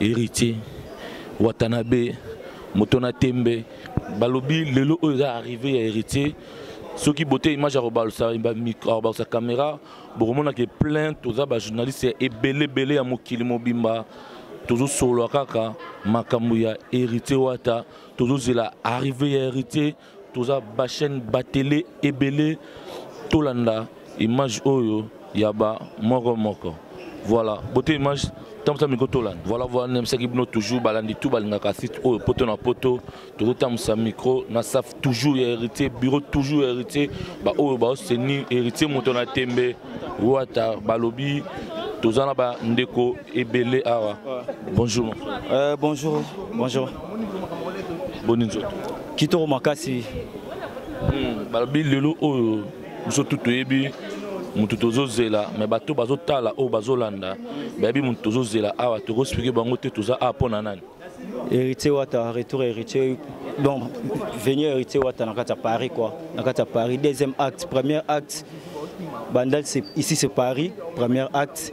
Héritier, Watanabe, Motona Tembe, balobi lelo oyo eza arrivé ya Héritier soki bote image ya kobalusa kobalusa caméra bokomona ke plein toza bajournaliste ya ebele ebele ya mokili mobimba tozosolola kaka makambo ya héritier wata tozozela arrivé ya héritier toza ba chaîne ba télé ebele tolanda image oyo ya ba moko moko voilà beauté image tambusa miko tolanda voilà voilà nayebisaki bino toujours balandi tout balingaka site oyo poto na poto tokotambusa micro na saf toujours ya héritier bureau toujours ya héritier baoyo baosenir héritier moto na tembe wata balobi toza na bandeko ebele awa bonjour euh, bonjour bonjour boni nzoto kitoko makasi hmm, balobi lelo oyo biso tu toyebi moto tozozela me bato bazotala oyo bazolanda bayebi moto tozozela awa tokospike bango te toza awa mpo na nani héritier wata retour héritier donc venu héritier wata na kati ya paris quoi na kati ya paris deuxième acte premier acte bandal ici c'est paris premier acte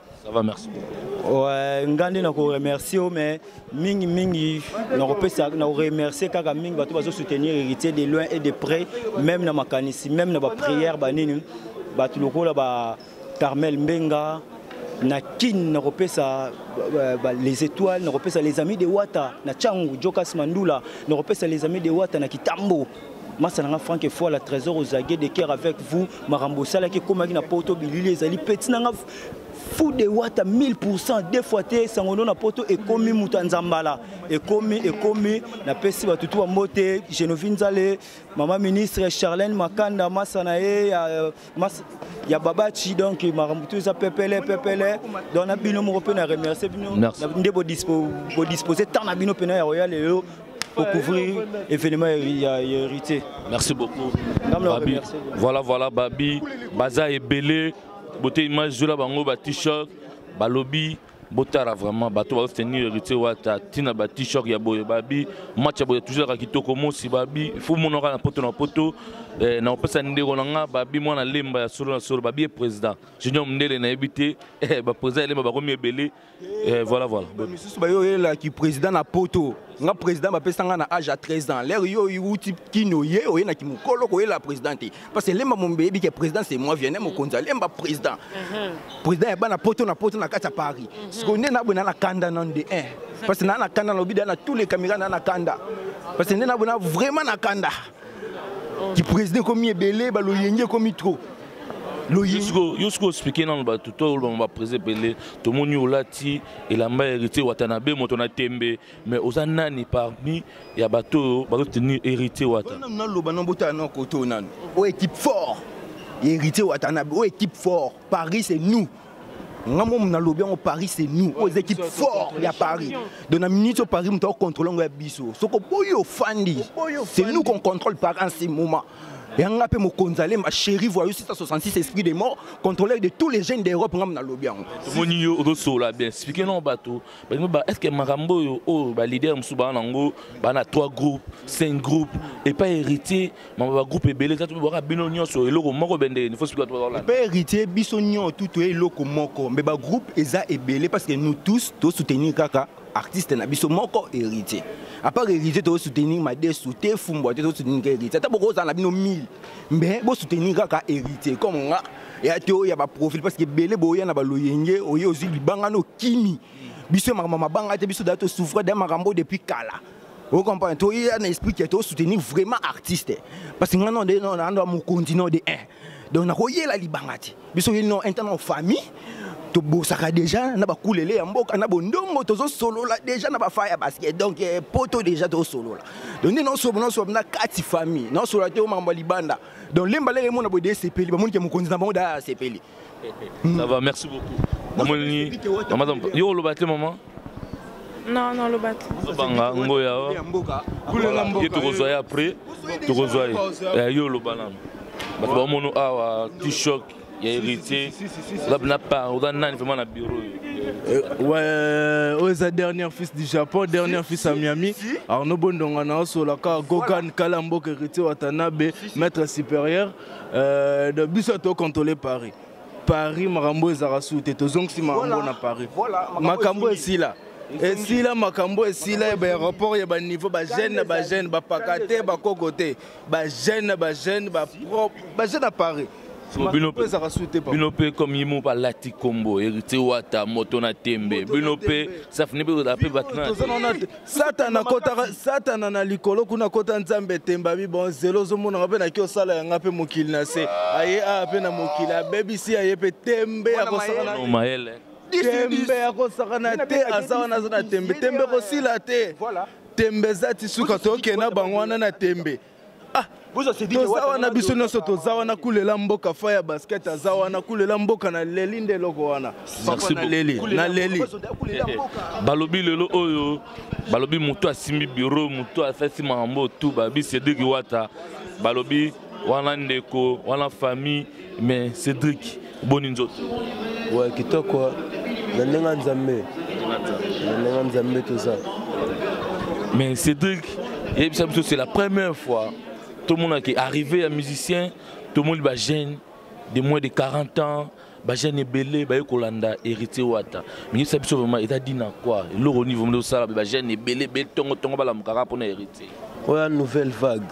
Ça va, merci beaucoup. Ouais, ngande na ko remercier oh, mais mingi mingi na ko pesa na ko remercier kaka mingi bato bazo soutenir héritier de loin et de près même na makanisi même na ba prière ba nini bato lokola ba Carmel Mbenga na kin nakopesa euh, les étoiles nakopesa les amis de wata na changu jokas mandula nakopesa les amis de wata na kitambo masa nanga frank efoila trésor ozage de cœur avec vous makambo osalaki ekomaki na poto bilili ezali peti nanga fou de wata 1000% deux fois te sangono na poto ekomi moto ya nzambala ekomi ekomi napesi bato tu bambote genovi nzale mama ministre charlene makanda masa na ye ya, euh, mas, ya babaci donc makambo tu eza pepele pepele donc na bino moko mpe na remercie bino nde bodispose temps na bino mpena ya royal lelo pour couvrir l'événement héritier. Merci beaucoup. Babi. Voilà, voilà, Babi, Baza et Belé. bote image zola bango ba t-shirt balobi botala vraiment bato baostenir héritier wata ntina ba t-shirt ya boye babi match ya boye toujours aka kitoko mosi babi fo monaka na poto na poto eh, na kopesa ndeko na nga babi mwana lemba ya solo na solo babi ye président junior mondele nayebi te eh, baprésident ya lemba bakomi ebele Eh, voilà, voilà. misusu bayo oyelaki président na poto nga président bapesa nga na age ya 13 ans lere yo outi kino ye oye na kimokolo koyela président te parce que lemba mombe yebi ke président c'est moi vienne mokonzi alemba président mhm. président ya bana poto na poto na kati ya paris mhm. sikoyo nde nabwe na na kanda na nde 1 parce que na na kanda na lobi da na tous les caméras na na kanda parce que nde nabwe na vraiment na kanda ki président ekomi ebele baloyenge ekomi trop yo soki ospike nano bato to olobama baprési ebele tomoni olati elamba ya héritier watanabe moto na tembe mais oza nani parmi ya bato oyo bazotenir héritier wata naloba na botala na koto nano oyo équipe fort héritier watanabe oyo équipe fort paris c'est nous nga momu nalobi yango paris c'est nous oyo eza équipe fort ya paris donc na minute oyo paris moto akocontrole yango ya biso soki oboyi ofandi c'est nous qu'on contrôle paris en ce moment yanga mpe mokonzi alemba chéri voyou 666 esprit de mort contrôleur de tous les jeunes d'europe nga nalobi yango omoni yo ozosola bien explike nao bato balimba est ce que makambo oyo oyo baleader mosusu baa nango baa na 3 groupe 5 groupe epai héritier mama ba groupe ebele eza tobwaka bino nyonso eloko moko bende nifo sikoyo tobalala mpe héritier biso nyonso tu toye eloko moko mpe ba groupe eza ebele parce que nous tous tosoutenir kaka artiste na biso moko héritier apart héritier tosoutenir madesu te fumbwa te tosoutenir ka héritier ata bokozala na bino 1000 mpe bosoutenir kaka héritier comme nga ya te oyo ya baprofil parce que ebele boya na baloyenge oye ozwi libanga na okimi biso makambo mabanga te biso da tosouffra da makambo depuis kala Vous comprenez Toi, il y a un esprit qui est au soutenir vraiment artiste. Parce que nous avons des mokonzi, nous avons des Donc, nous avons des libangati. Nous avons des gens en famille. tobosaka déjà na bakulele ya mboka na bondongo tozosolola déjà na bafaya basket donc eh, poto déjà tozosolola donc nde naosolola naosolola na kati famille naosolola te o makambo ya libanda donc lemba lele emona boye de esepeli bamoni ke mokonzi na bango da asepeli Ça va, merci beaucoup. Maman Lini, maman Zampa. Yo, oloba te, maman Non, non, oloba te. Ozobanga, ngoya. Oh. Voilà, ye tokozwa ye après, tokozwa ye. Eh, yo, oloba nanu. Bato bamono awa, tu choc, ya héritier. Oza na part, oza nani vraiment na bureau euh, Ouais, oyo eza dernière fils du Japon, dernière fils à Miami. Arnaud Bondonga na osolaka Gogan Kalambo héritier Watanabe, maître supérieur. Euh, de biso to contrôler Paris. Paris makambo ezaka sous te tozongisi makambo na Paris. Makambo esila. esila makambo esila ya baaéroport ya baniveau bajeune na bajeune bapaka te bakoko te bajeune na bajeune bajeune na paris bino mpe comme ye moko balati nkombo héritier wata moto na tembe bino mpe safini mpe kozala mpe bato satana akotaka satana na likolo kuna akota nzambe etemba bibon zelo ozomonaka mpe naki osala yanga mpe mokili na se aye awa mpe na mokili abebisi aye mpe tembe ya kosala tembe ya kosakana te aza wana aza na tembe tembe kosila te tembe eza ti suka tokenda bango wana na tembe ah, toza wana biso nyonso toza wana kulela mboka fa ya basket aza wana kulela mboka na leli nde eloko wana na leli balobi lelo oyo balobi moto asimbi biro moto asasi makambo tu babi sediki wata balobi wana ndeko wana famille mais cédric boni nzoto wa kitoko na ndenge ya nzambe na ndenge ya nzambe toza mais cédric yebisa biso c'est la première fois tomonaki arrivé ya musicien tomoni bajeune de moins de 40 ans bajeune ebele baye kolanda héritier wata miyebisa biso vraiment etadi na kua eloko nivo mde osala bajeune ebele ebele ntongo ntongo balamukaka mpona héritier oya nouvelle vague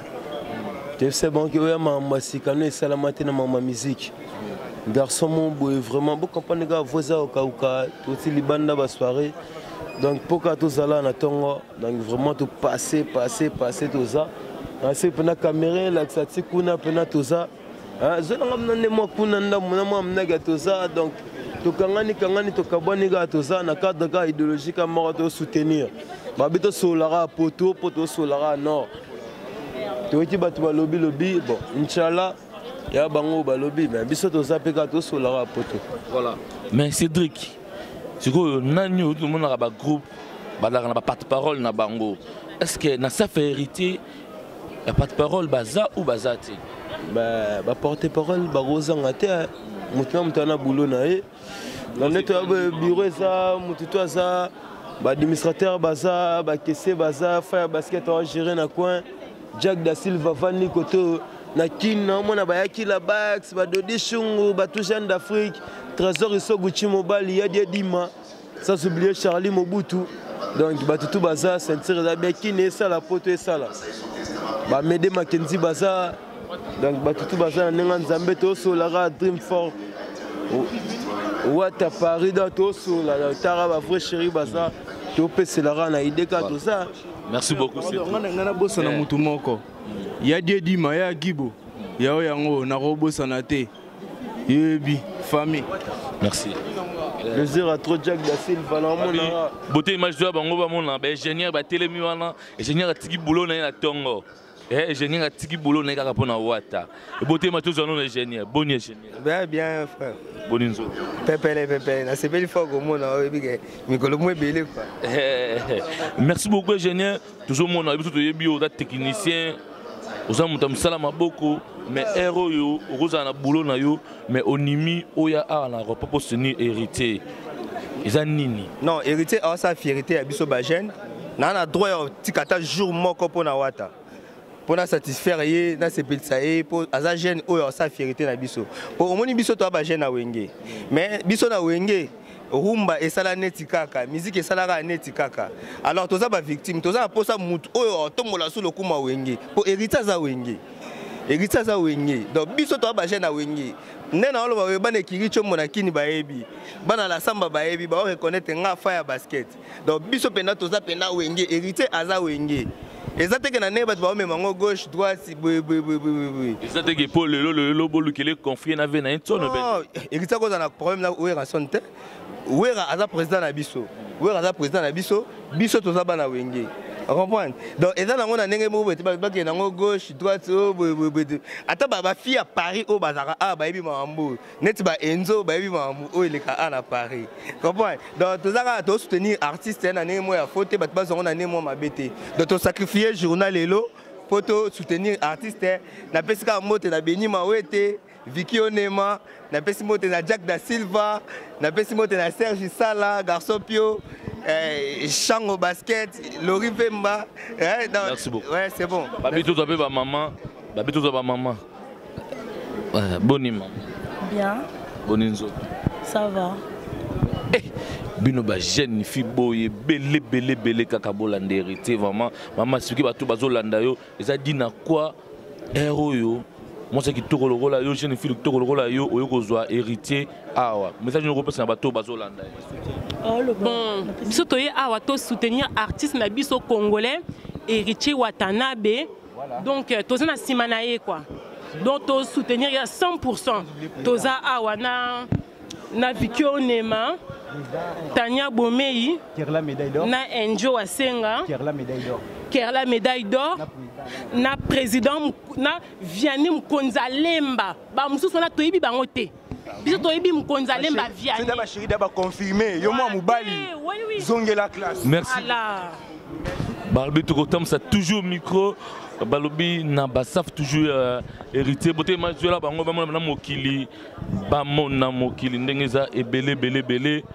toyebisa bango oya makambo ya sika no esalama te na makambo ya miziki garçon moko boye vraiment bokampane kaka vo eza kokauka toti libanda basoirée donc mpo kaka tozala na ntongo donc vraiment topasse passe passe toza nase mpena camera elakisa ti kuna mpena toza Ah, zona nga mna nde mwa kuna ndambo na mwa mnaga toza donc tokangani kangani tokabwani kaka toza na cadre kaka idéologie ka moko tosoutenir babi tosolola kaka poto mpo tosolola kaka nord toyoki bato balobi lobi bon inchallah ya bango balobi me biso toza mpe kaka tosolola kaka poto voilà mais cédric sikoyo nani oyo tomonaka bagroupe balaka na baporte parole na bango est ce que na safa héritier ya porte parole baza ou baza te ba porte parole bakozanga te moto na moto ana boulot na ye na nde toya bureau eza moto to aza baadministrateur baza bakese baza fire basket awa géré na coin jack da silva vani koto na kin naomona bayaki la bax badodi shungu batou jeanne d'afrique trésor isoguchi mobali yadi edima sans oublier Charlie Mobutu donc bato tout baza ceinture eza bien kini esala poto esala bamede makenzi baza donc bato tout baza na ndenge ya nzambe tosolaka dream fort wata paris da tosola tara bavrai chéri baza topeselaka na ide ka toza merci beaucoup ngai nabosana eh. motu moko ya diedima ya gibo yao yango nakobosana te yebi famille merci le zero a trop jack da silva na omona bote image toya bango bamona baingénieur batelemi wana ingénieur atiki boulot na ye na ntongo eh, ingénieur atiki boulot na ye kaka mpo na wata ebote image tozwa nona ingénieur boni ingénieur bien bien frère boni nzoto pepele pepele nasepeli fo komona oyebi ke mikolo mo ebele quoi eh, eh, merci beaucoup ingénieur tozomona biso toyebi oza technicien oza moto ya mosala maboko mais heure oyo okozala na boulot na yo mais onimi oya awa na aéroport mpo soutenir héritier eza nini non héritier awasala fierité ya biso bajeune naa na droit ya otika ata jour moko mpo na wata mpo na satisfaire ye nasepelisa ye mpo aza jeune oyo awasala fierité na biso mpo omoni biso toya bajeune na wenge mais biso na wenge rumba esala neti kaka miziki esalaka neti kaka alors toza bavictime toza na mposa motu oyo atombola su lokuma wenge mpo heriti aza wenge heriti aza wenge donc biso toza bagene ya wenge nde naoloba oyo bana ekiri combo na kini bayebi bana lasamba bayebi baoreconnaitre nga fa ya basket donc biso mpenza toza mpenza wenge héritier aza wenge eza teke na ndenge bato baomema yango gauche droite boyeboyeboyeboye eza teke mpo lelo lelo bolukele confie na ve na ye nsono héritier akozala na problème na wera son te wera aza président na biso wera aza président na biso biso toza bana wenge comprendre donc eza nango na ndenge moko boye te bakende nango gauche droite oyo oh, boye boye boye ata bafi ya paris oyo oh, bazalaka awa ah, bayebi mambo oyo neti ba enzo bayebi makambo oyo eleka a na paris comprendre donc toza kaka tosoutenir artiste ya na ndenge moko ya fo te bato bazwango na ndenge moko mabe te donc tosacrifie journal lelo mpo tosoutenir artiste napesi kaka mbote na beni mawete viki onema napesi mbote na jack da silva napesi mbote na serge sala garçon pio eh, shango basket lori vemba eh, non, ouais, c'est bon babituza mpe bamama babituza bamama Eh, boni mama bien boni nzoto ça va eh, bino bajeune fi boye ebele ebele ebele kaka bolanda héritier vraiment mama soki bato bazolanda yo eza di na kwa ere oyo mwasi kitoko lokola yo jeune fille kitoko lokola yo oyo kozwa héritier awa message nini okopesa na bato oyo bazolanda ye bon biso toye awa tosoutenir artiste na biso congolais héritier watanabe voilà. donc euh, toza na sima na ye quoi donc to soutenir ya 100% toza awa na na Vicky Onema Tania Bomei na Enjo Asenga Kerla médaille d'or na président na Vianney Mkonza Lemba ba mususu na toyebi bango te biso toyebi mokonzi alemba viada bashirida baconfirme yo mwa mobali zongela classe merci barbe tokotambusa toujours micro balobi na basaf toujours euh, héritier bote mazwela bango bamona na mokili bamona mokili ndenge eza ebele ebele ebele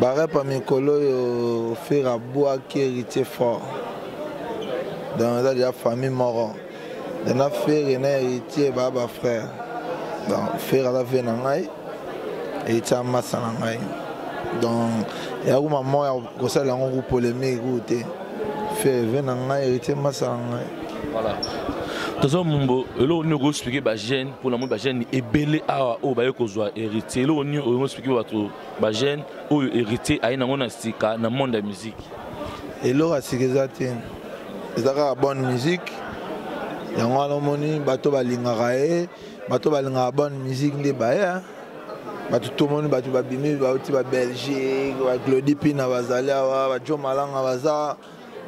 barepa mikolo oyo fera bwaki héritier fort donc eza deja famille moko donc na fere na héritier baa bafrère donc fere aza vie na ngai héritier amasa na ngai donc yango mama ya kosalela yango ku polémique ou te fere vie na ngai héritier masa na ngai Voilà. toza mombo eloko nini okoki explike bagene mpo na moi bagene ebele awa oyo baye kozwa héritier eloko nini oyo explike bato bagene oyo héritier aye nango na sika na monde ya musique eloko ya sika eza te eza kaka bonne musique yango wana omoni bato balingaka ye bato balingaka bonne musique nde baye bato tomoni bato babimi bauti ba belgique ba claudi pina bazali awa bajo malanga baza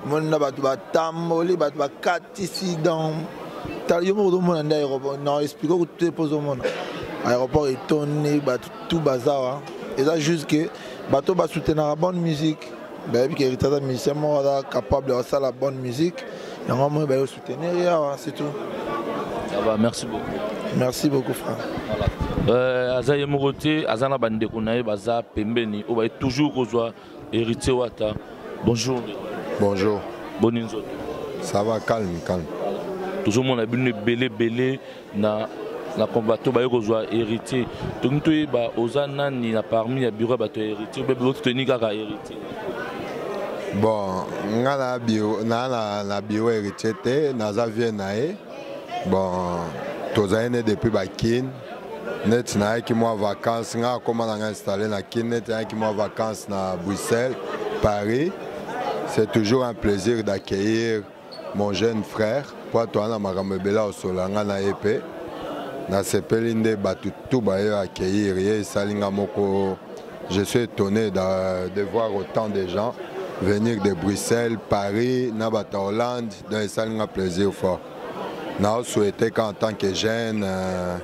omoni na bato batamboli bato bakatisi donc yo moko ozomona nde aéroport na explike kutu te mpo ozomona aéroport etondi bato tu bazawa eza juste ke bato basoutenaka bonne musique bayebi ke rita aza musicien moko aza capable ya kosala bonne musique yango moi bayo soutenir ye awa c'est tout ça va merci beaucoup merci beaucoup frère euh, aza ye moko te aza na bandeko na ye baza pembeni oyo baye toujours kozwa Héritier Wata, bonjour. Bonjour. Bonne nzoto. Ça va calme calme. Toujours mon abonné belé belé na na combatto ba yoko zwa héritier. Tongi to yeba oza nani na parmi ya bureau ba to héritier be bo to ni kaka héritier. Bon, nga na bio na na na bio héritier te, na za vie na ye. Bon, tozali ne depuis ba Kin. neti nayaki mwa vacances ngai akoma nanga installe na kin neti nayaki mwa vacances na bruxelles paris c'est toujours un plaisir d'accueillir mon jeune frère mpo atoa na makambo ebele aosola ngai na ye mpe nasepeli nde bato tu baye accueillir ye esali ngai moko je suis étonné de, de voir autant de gens venir de bruxelles paris na bata hollande donc esali ngai plaisir fort naosouhaite ka en tant que jeune euh,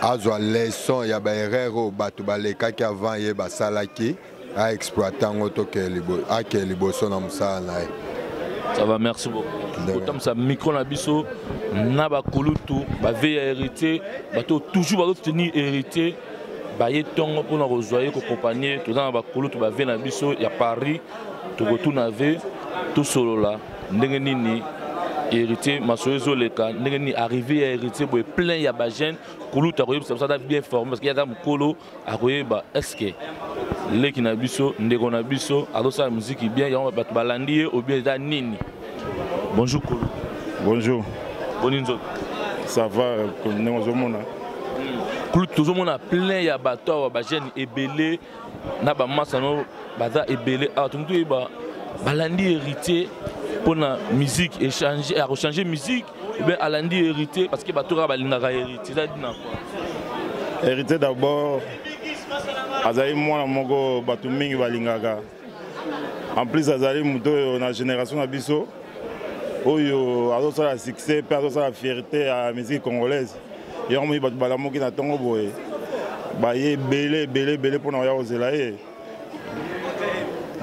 azwa leçon ya baerreur oyo bato balekaki avant ye basalaki aexploite yango toke ake liboso na mosala na ye ça va merci beaucoup kotamisa micro na biso na bakulutu bavei ya héritier bato toujours bazosoutenir héritier baye ntongo mpona kozwa ye kokompanie toza na bakulutu bave na biso ya paris tokotuna ve tosolola ndenge nini héritier masolo ezoleka ndenge nini arrivé ya héritier boye plein ya bajeune kulutu akoyebisa biso ata bien formé parce que aza mokolo akoyeba estce leki na biso ndeko na biso azosala miziki bien yango bato balandi ye obien eza nini Bonjour Kolo. Bonjour. Boni nzoto. Ça va ndenge ozomona. Kulu tozomona plein ya bato awa bajeune ebele na bamasa no baza ebele awa tongi toyeba balandi héritier mpo na musique échange akochange musique oubien alandi héritier parce que bato kaka balingaka héritier eza dina héritier d'abord azali mwana moko bato mingi balingaka en plus azali moto oyo na génération na biso oyo azosala succès mpe azosala fierté ya musique congolaise yango moi bato balamuki na ntongo boye baye ebele ebele ebele mpo na koya kozela ye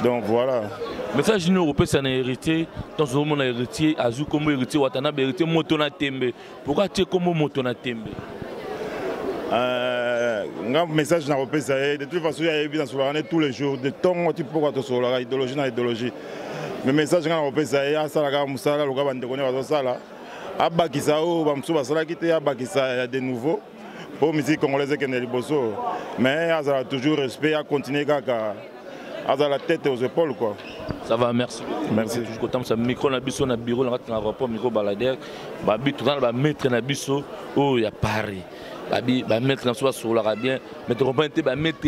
donc voilà message nini okopesa na héritier ntanso ozomona héritier azwi nkombo héritier watanabe héritier moto na tembe pourkui atie nkombo moto na tembe euh, nga message na kopesa ye de toute façon yayebi nasolaka ne tous les jours de ntongo ti mpokwa tosololaka idéologie na idéologie me message nga na kopesa ye asalaka mosala loka bandeko nde bazosala abakisa oyo bamosusu basalaki te abakisa ya de nouveau mpo musique congolaise ekende liboso mais azala toujours respect acontinue kaka azala tete aux épaules quoi ça va merci merci toujours kotambusa micro na biso na bureau na kati na rapport micro baladier babi toza na bamaître na biso oyo ya paris babi bamaître na biso basololaka bien mais tocomprane te bamaître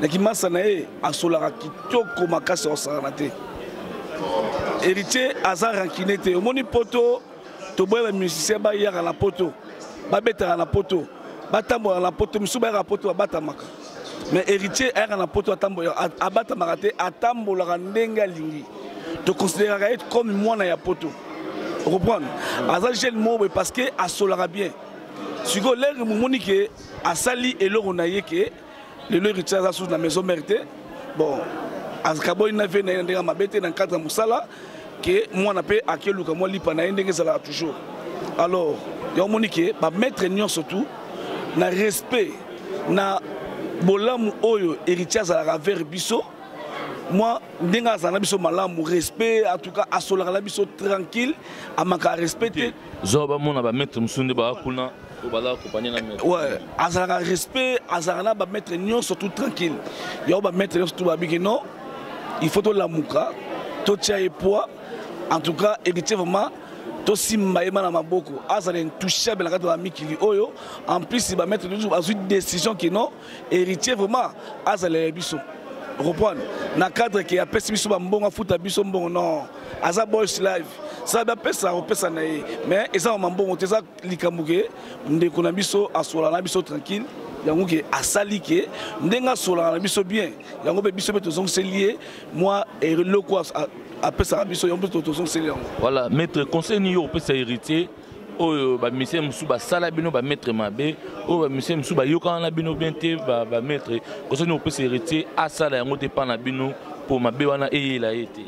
na kimasa na ye asolaka kitoko makasi aosalana te héritier aza rankine te omoni poto toboya bamusicien bayaka na poto babetaka na poto batambolaka na poto misusu bayaka na poto babatamaka mais héritier ayaka na poto abatamaka te atambolaka ndenge alingi toconsideraka ye comme mwana ya poto okomprendre aza jeune moko boye parce que asolaka bien sikoyo lere momoni ke asali eloko na ye ke lelo héritier aza susu na maison mère te bon akaboli na vie na ye na ndenge ya mabe te na nkadre ya mosala ke mwana mpe akeluka mwa lipa na ye ndenge ezalaka toujours alors ya omoni ke bamaître nyonso tout na respect na bolamu oyo héritier azalaka vers biso mwa ndenge azala na biso malamu respect en tout cas asolaka na biso tranquille amaka respect te zoba mona bamaître mosusu nde baa kuna Ouais, azalaka respect, azalaka na ba maître nyonso tout tranquille. Yao ba maître nyonso tout ba biki non. Il faut to lamuka, to tia ye poids. En tout cas, héritier vraiment to simba ye bana maboko azala intouchable na kati ya bamikili oyo en plus bamaître nyonso bazwi décision que non héritier vraiment azala ya biso reprendre na cadre ke apesi biso bambongo afuta biso mbongo non aza boys live sala bapesa kopesa na ye mais eza na mambongo te eza likambo ke ndeko na biso asola na biso tranquille yango ke asali ke ndenge asolaka na biso bien yango mpe biso mpe tozongiseli ye mwa eloko apesaka biso yango mpe tozongiseli yango voilà maître conseil nini yo opesa héritier oyo bamisien mosusu basala bino bamaître mabe oyo bamisien mosusu bayokana na bino bien te bamaître conseil nini opesa héritier asala yango te mpa na bino mpo mabe wana eyela ye te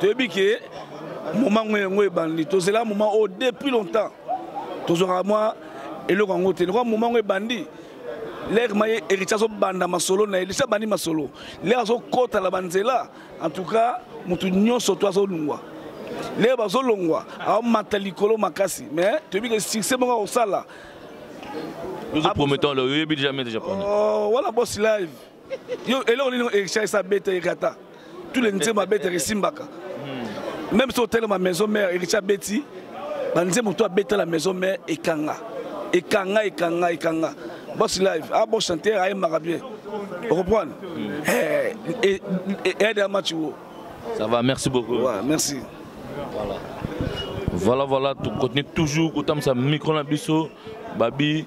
toyebi ke moment ngo yango ebandi tozela moment oyo depuis longtemps tozwaka mwa eloko yango te lokola moment ngo ebandi lere maye héritier azobanda masolo na ye lisi abandi masolo lere azokota na banzela en tout cas motu nyonso to azolungwa lere bazolongwa aomata likolo makasi mais toyebi ke succès moko akosala Nous promettons le oui, jamais déjà promis. Oh, voilà boss live. yo eloko nini echa esa beta ekata tous les nzembo abetaka esimbaka hmm. même so otelema maison mère ericha abeti banzembo to abeta la maison mère ekanga ekanga ekanga ekanga boss live a ah, bon chanteur ayembaka bien okoprendre aide hmm. eh, ya match wo ça va merci beaucoup ouais, merci voilà voilà voilà tu continues toujours kotamisa micro na biso babi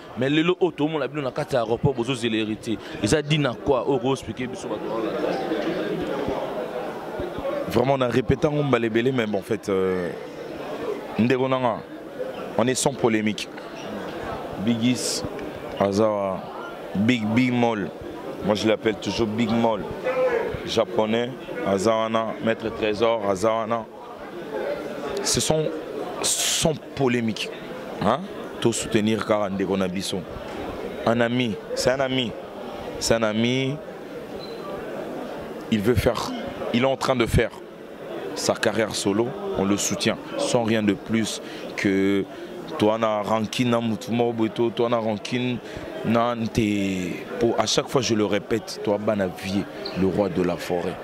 mais lelo oyo toomona bino na kati ya aéroport bozozela héritier eza di na kua oyo koexplike biso bato vraiment na répéta yango mbala ebele mais bon en fait euh, ndeko na nga on est sans polémique bigis aza big big mall moi je l'appelle toujours big mall japonais aza wana maître trésor aza wana Ce sont sans polémique. Hein? Tout soutenir Karande Gonabisson. Un ami, c'est un ami. C'est un ami. Il veut faire, il est en train de faire sa carrière solo. On le soutient sans rien de plus que toi rankin na mutumo tu toi rankin non, à chaque fois je le répète, toi Banavie, le roi de la forêt.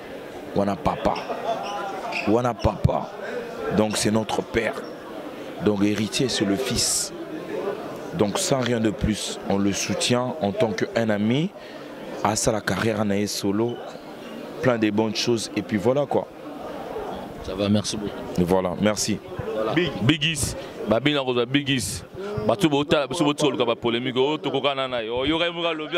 wana papa wana papa donc c'est notre père donc héritier c'est le fils donc sans rien de plus on le soutient en tant qu'un ami à ça la carrière en solo plein de bonnes choses et puis voilà quoi ça va merci beaucoup voilà merci voilà. Big. bigis babina kozwa bigis bato botala biso botika koluka bapolemike oyo tokokana na yo oyokaki moka lobi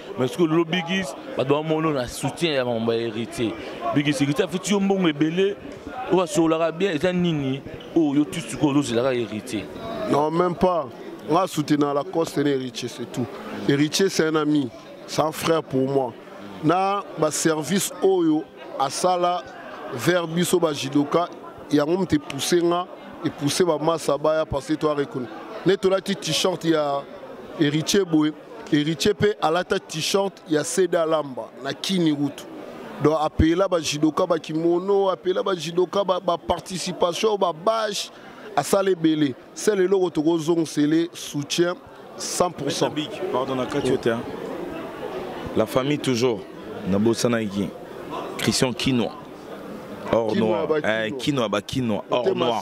mais soki ololo bigis bato bamono na soutien ya mambo ya héritier bigis héritier afuti yo mbongo ebele oyo asololaka bien eza nini oyo oh, yo tu sikoyo ozozelaka héritier non même pas nga soutenaka la coste na héritier c'est tout héritier c'est un ami c'est un frère pour moi na baservice oyo asala vers biso bajidoka yango moto epousse nga epousse bamasa baya parce que toareconnaitre nde tolati t-shirt ya héritier boye Héritier pe alata t-shirt ya Seda Lamba na Kini Rutu. Donc apela ba judoka ba kimono, apela ba judoka ba, ba participation ba bash asala ebele. C'est le logo toko zongusele soutien 100%. Pardon na kati yote. La famille toujours na bosanaki Christian Kinois. Or noir. Eh, Kinois ba Kinois. Or noir.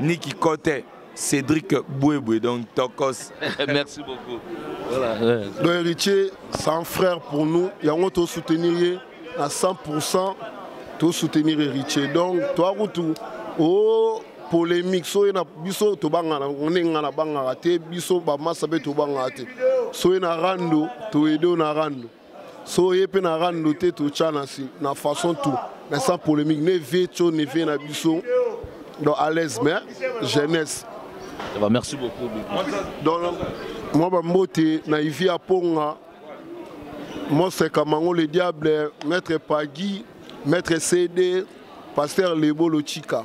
Niki Kote, Cédric Boueboué, donc Tokos. Merci beaucoup. Voilà. Donc héritier, c'est un frère pour nous. Il y a un autre soutenir à 100%. Tout soutenir héritier. Donc, toi, tout. Oh, polémique soki na biso tobangana nde ngai nabangaka te biso bamasa mpe tobangaka te soki na rando toyede na rando so oye mpe na rando te totya na si na façon tout mais sans polémique ne vie tso ne vie na biso donc à l'aise mais jeunesse eh ben, merci beaucoup donc mwa bambote na ivi ya mponga moseka mango le diable maître pagi maître cd pasteur lebo lochika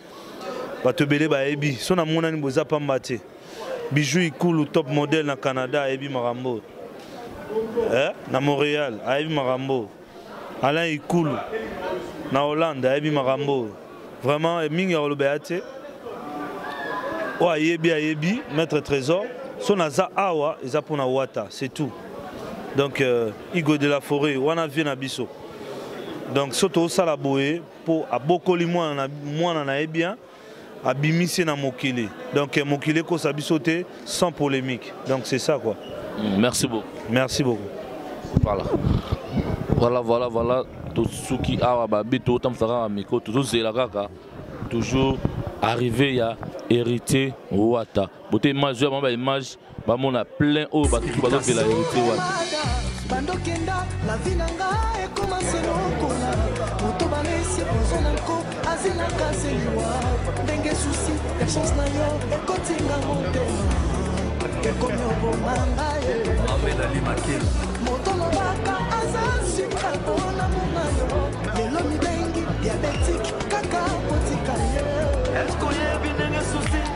bato ebele bayebi so namonani boza pamba te bijou ikulu top model na canada ayebi makambo eh? na montréal ayebi makambo alain ikulu na hollande ayebi makambo vraiment eh, mingi ya koloba ya te oyo ayebi ayebi maître trésor so naza awa eza mpona wata c'est tout donc euh, igo de la forêt wana vie na biso donc so tosala boye mpo abokoli mwana na, mwana na ye bien abimisi ye na mokili donc mokili ekosa biso te sans polémique donc c'est ça quoi mm, merci beaucoup merci beaucoup voilà voilà voilà voilà tosuki awa babi totambusa kaka mikro tozozela kaka toujours arrivé ya héritier wata bote image oyo mama baimage bamona plein oyo batutu bazozela héritier wapi bandokenda la vie na nga ekoma se lokola moto balesi pozo na nko azelaka se liwa ndenge susi ya chance na yo ekotinga motema ekomi oboma ngaye moto lobaka aza suka mpona mona yo lelo mibengi diabetike kaka kotika ye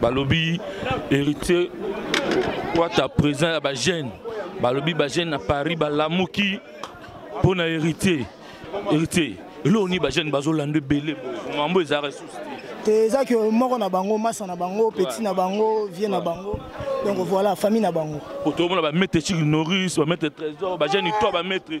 balobi héritier wata président ya bagene balobi bagene na paris balamuki mpo na héritier héritier eloko nini bagene bazolanda ebele mambo eza ressource te te eza ke moko na bango masa na bango petit na bango vie na bango donc voilà famille na bango otomona bamaitre chiki noris bamaitre trésor bagene to bamaitre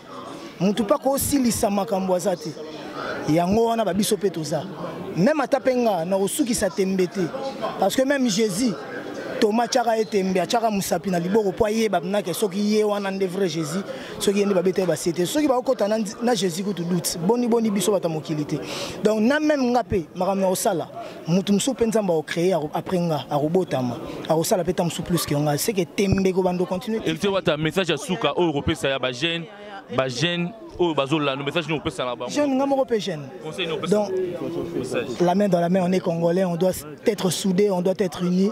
motu mpe akosilisa makambo aza te yango wana babiso mpe toza meme ata mpe nga nakosukisa tembe te parce que meme jésus toma atyaka ye tembe atyaka mosapi na liboko mpo ayeba mnake soki ye wana nde vrai jésus soki ye nde babeta ye basie te soki bakokota na, na jésus kutu doute boni boni biso bato ya mokili te donc na meme nga mpe makambo na kosala moto mosusu mpe nzambe aocree après nga akobotama akosala mpe ta mosusu plus ke nga seke tembe kobanda ocontinue wata message ya suka oyo okopesa ya bajeune bajeune oyo bazolanda message nini okopesa na bango jeune nga moko mpe jeune donc la main dans la main on est congolais on doit être soudé on doit être unis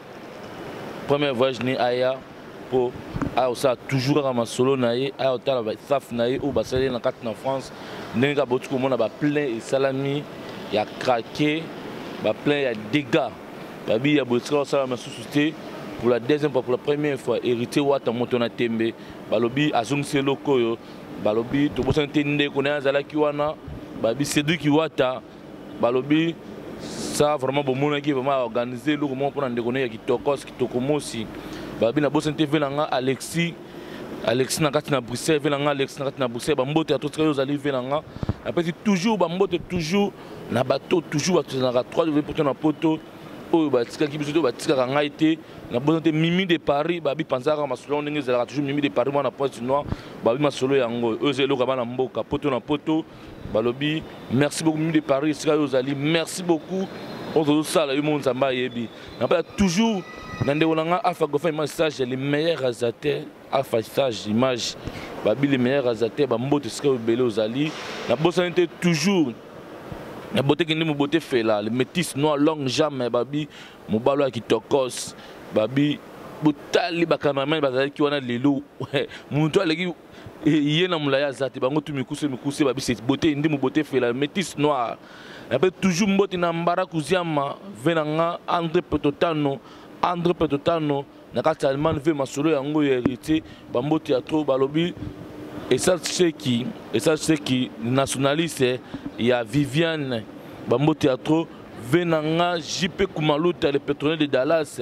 première voyage ni aya mpo aya kosala toujours kaka masolo na ye aya kotala bastaf na ye oyo basali na kati na france ndenge kaka boti komona baplein esalami ya krake baplein ya dégats babi ya botika kosala masusu te pour la deuxième fois pour la première fois héritier wata moto na tembe balobi azongisi eloko oyo balobi tobosani te ndeko na ye azalaki wana babi cédrik wata balobi ça vraiment bomonaki vraiment aorganise eloko moko mpona ndeko ne ya kitokos kitokomosi balobi na bosani te vela nga alexis alexis na kati na bruxelles vela nga alexis na kati na bruxelles bambote ya totika yo ozali vela nga napesi toujours bambote toujours na bato toujours bato ezalaka 3 degré poto na poto oyo batikaki biso to batikaka ngai te na bosani te mimi de paris babi panzaka masolo yango ndenge ezalaka toujours mimi de paris mwana pointe noir babi masolo yango oyo eza eloko ya bana mboka poto na poto balobi merci beaucoup mimi de paris esika yo ozali merci beaucoup oyo tozosala yo mo nzambe ayebi napaya toujours na ndeko na ngai afa gofa image sage le meilleur azateur afa sage image babi le meilleur azateur bamboto esika oyo ebele ozali nabosani te toujours na bote kende mobote fela le métis noir long jamais babi mobalo ya kitokos babi botali bacameraman bazalaki wana lelo moto aleki ye na molaya aza te bango tu mikuse mikuse babise bote ndi mobote fela métis noir ape toujours mbote na mbara kuziama ve na nga andre petotano andre petotano na kati ya allemagne ve masolo yango ya héritier bambote ya trop balobi esa seki esa seki nationaliste ya viviane bambote ya trop ve na nga jp kumaluta le pétrolier de dallas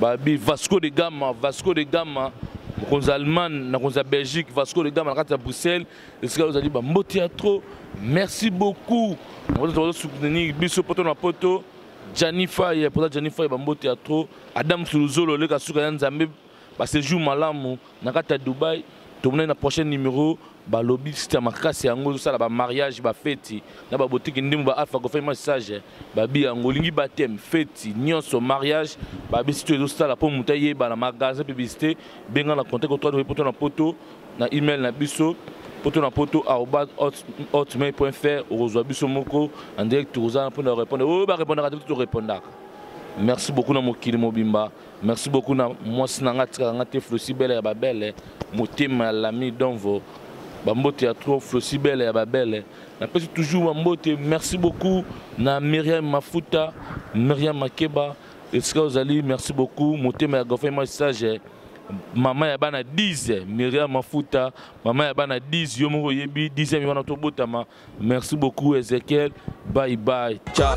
babi vasco de gama vasco de gama mokonzi ya allemagne na mokonzi ya belgique vasco de gama na kati ya bruxelles esika ozali bambote ya trop merci beaucoup bazosoutenir biso poto na poto janifa ye mpoza janifa ye bambote ya trop adam suluzolo oleka suka ya nzambe basejour malamu na kati ya dubai tomonani na prochain numero balobi sita makasi yango ozosala bamariage bafeti na babotiki ndimo ba alpha kofai massage babi yango olingi bateme feti nyonso mariage babi sito ezosala mpo moto ayeba na magasin publicité benga na contact otoa poto na poto na email na biso poto na poto arobas hotmail point fr okozwa biso moko en direct tokozala mpona korepondre oyo barepondaka te torepondaka merci beaucoup na mokili mobimba Merci beaucoup na mwasi na nga atikaka nga te Flosi Bele ya babele motema ya lami donvo bambote ya trop Flosi Bele ya babele napesi toujours bambote merci beaucoup na Myriam Mafuta Myriam Makeba esika ozali merci beaucoup motema ya gofin moi sage mama ya bana 10 Myriam Mafuta mama ya bana 10 yo moko oyebi 10e wana tobotama Merci beaucoup Ezekiel. Bye bye. Ciao.